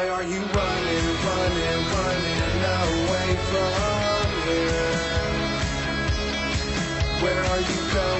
Why are you running, running, running away from here. Where are you going?